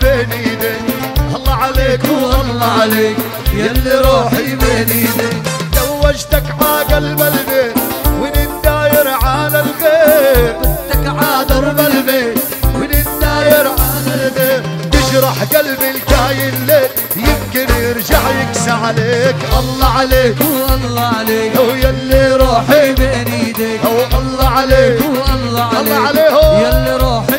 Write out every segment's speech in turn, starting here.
بين ايديك الله عليك والله عليك يلي روحي بين ايديك زوجتك عقل البيت وننداير على الغير بدك عادر بالبيت وننداير على الغير تجرح قلبي الكاين ليك يمكن يرجع يكسى عليك. الله عليك والله عليك هو يلي روحي بين ايديك هو الله عليك والله عليك الله عليه. يلي روحي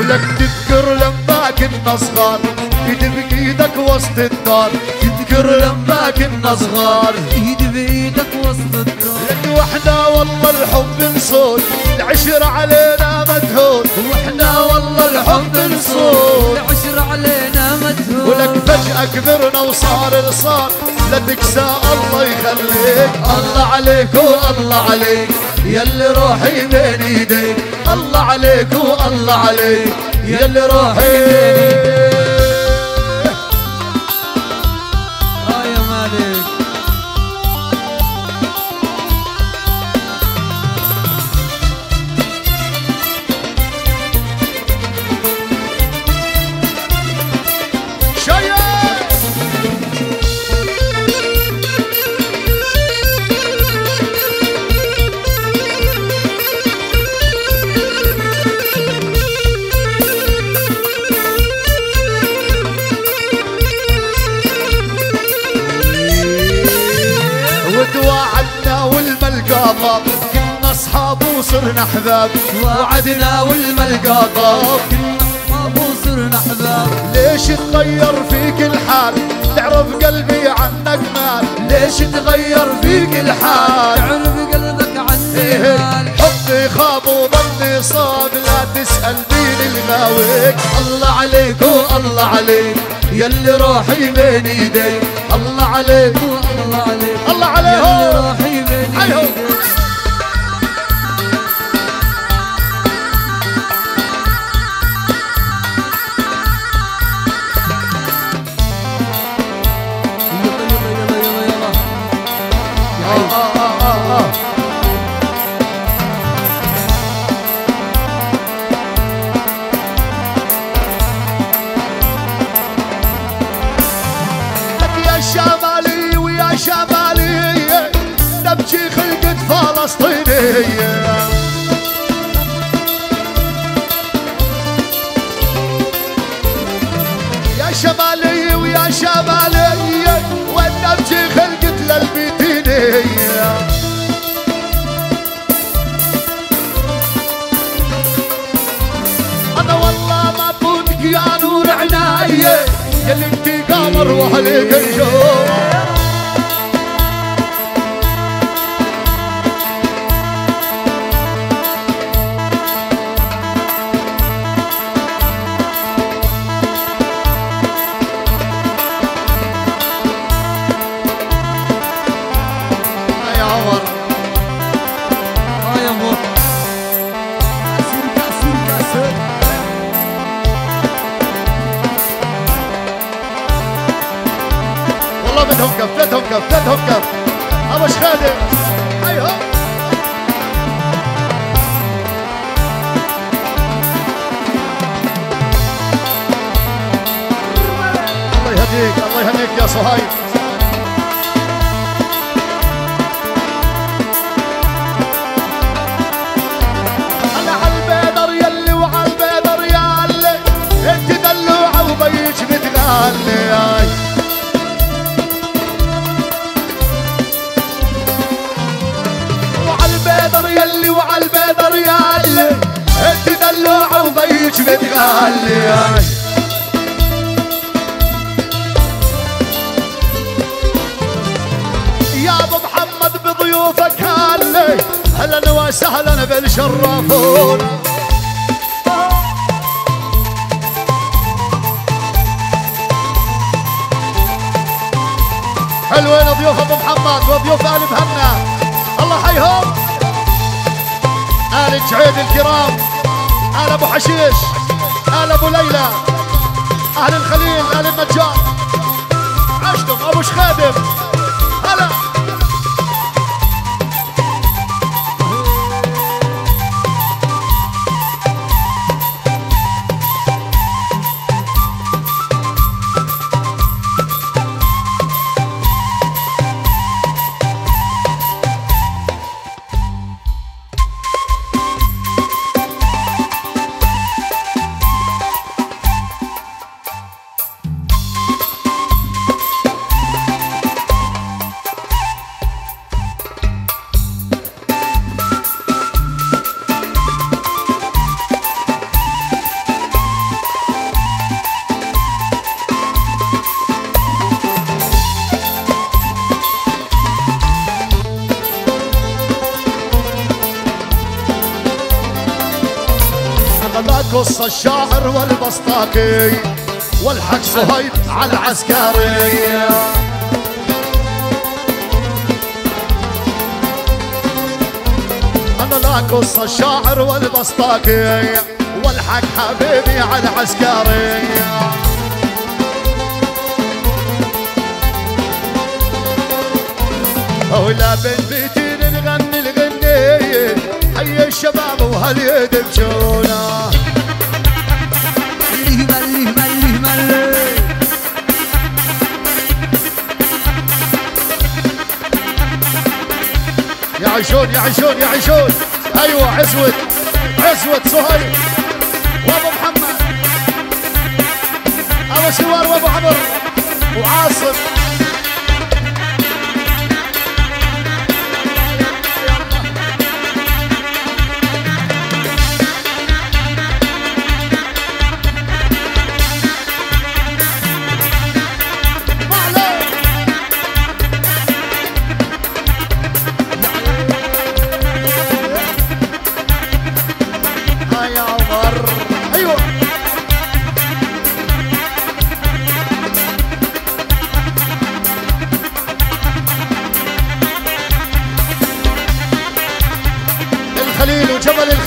ولك تذكر لما كنا صغار. إيد بإيدك وسط الدار. تذكر لما كنا صغار. إيد بإيدك وسط الدار. لك وإحنا والله الحب نصول العشرة علينا مدهول وإحنا والله الحب نصول العشر علينا مدهول ولك فجأة كبرنا وصار الصار. لا تكسى الله يخليك. الله عليك والله عليك. يلي روحي بين ايديك الله عليك والله عليك يلي روحي آه احباب وعدنا والملقى ضاب أبو صرنا احباب ليش تغير فيك الحال؟ تعرف قلبي عنك مال ليش تغير فيك الحال؟ تعرف قلبك عني إيه، مال حبي خاب وظني صاب. لا تسأل مين الغاويك الله عليك والله عليك. يلي روحي بين ايديك الله عليك الله عليك. الله عليه. يلي روحي بين. ايديك انت قمر وعليك الجو يا أبو محمد بضيوفك هلي هلا وسهلا بالشرفونا حلوين ضيوف أبو محمد وضيوف آل مهنا. الله حيهم. آل جعيد الكرام آل أبو حشيش. ال أبو ليلى أهل الخليل ال النجار هذا قص الشاعر والبسطاكي والحق صهيب على العسكري. أنا لا قص الشاعر والبسطاكي والحق حبيبي على العسكري. ولا بين الشباب وهاليد بجونا ملي ملي ملي ملي. يعيشون يعيشون يعيشون أيوه عزوت عزوت صهيب. وأبو محمد. أبو سوار وأبو عمر. وعاصم.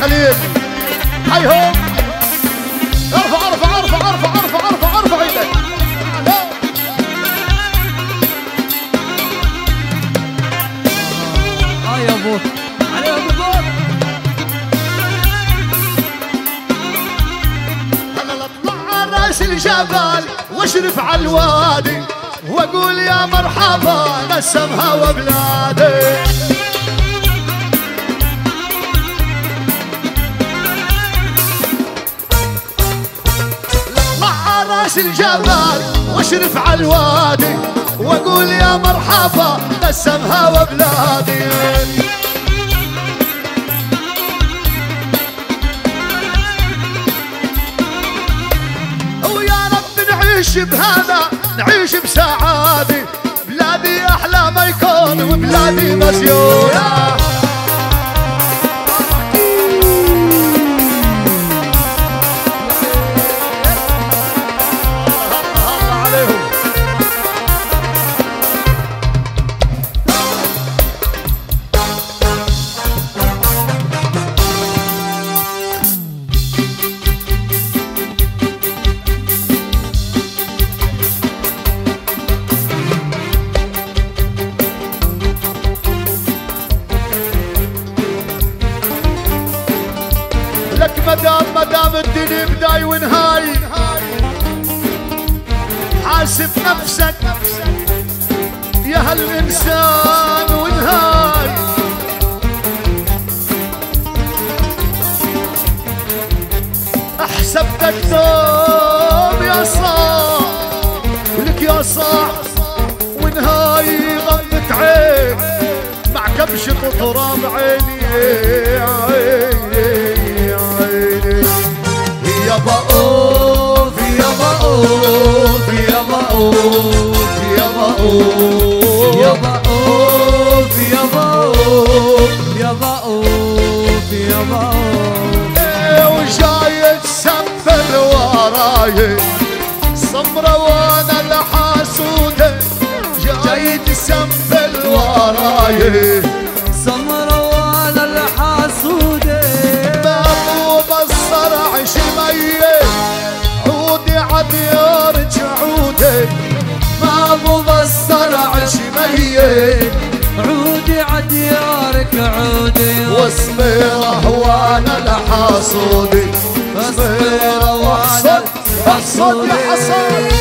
الخليل هيهم ارفع ارفع ارفع ارفع ارفع ارفع ارفع إيدك. آه يا عليهم الضوء أنا اطلع على راس الجبل واشرف على الوادي وأقول يا مرحبا نسمها وبلادي. راس الجبل واشرف على الوادي واقول يا مرحبا نسمها وبلادي. ويا رب نعيش بهذا نعيش بسعادة. بلادي أحلى ما يكون وبلادي مزيونة. لك مدام مدام الدنيا بداي ونهاي حاسب نفسك يا هالإنسان ونهاي أحسبتك دوم يا صاع ولك يا صاع ونهاي غمت عين. مع كبشة تراب عيني عيني. بقوف يا بقوف يا بقوف يا بقوف يا بقوف يا بقوف يابا إيه وجاي تسبل وراي سمرة وأنا الحاسودة جاي تسبل وراي بابو بالصرع شمية عودي عديارك عودي. واسمره وأنا واحصد احصد يا حصاد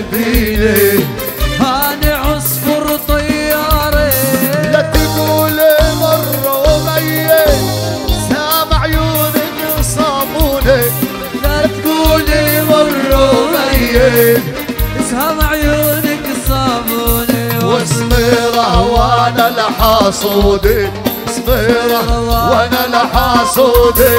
تحبيني هاني عصفر طياري لا تقول مرة ومية سامع عيونك صابوني لا تقولي مرة ميت اسهم عيونك صابوني وسميرة وأنا الحاسودي سميرة وأنا الحاسودي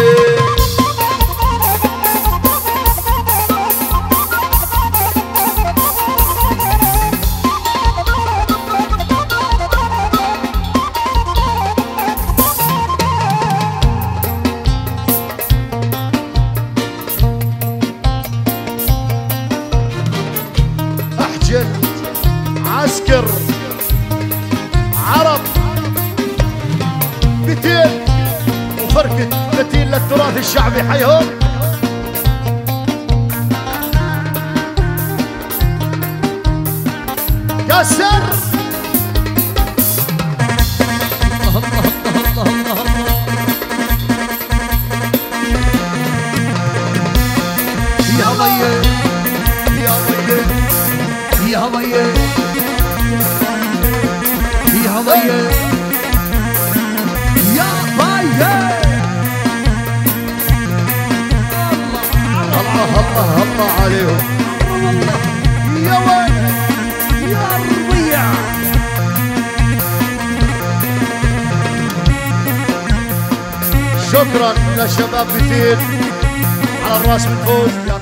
بتين وفرقة بتين للتراث الشعبي حيهم. شكرا لشباب بتين على الراس من فوق يا